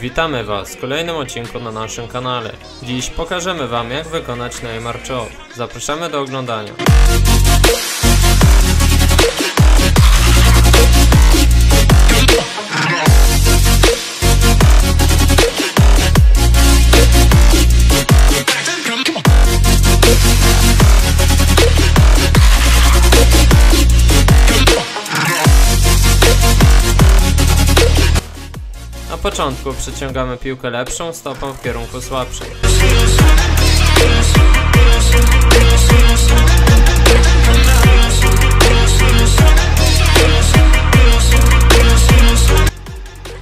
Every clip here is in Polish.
Witamy Was w kolejnym odcinku na naszym kanale. Dziś pokażemy Wam jak wykonać Neymar Chop. Zapraszamy do oglądania. Początku przyciągamy piłkę lepszą stopą w kierunku słabszej.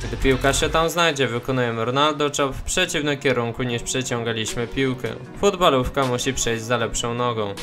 Gdy piłka się tam znajdzie, wykonujemy Ronaldo Chop w przeciwnym kierunku niż przeciągaliśmy piłkę. Futbalówka musi przejść za lepszą nogą.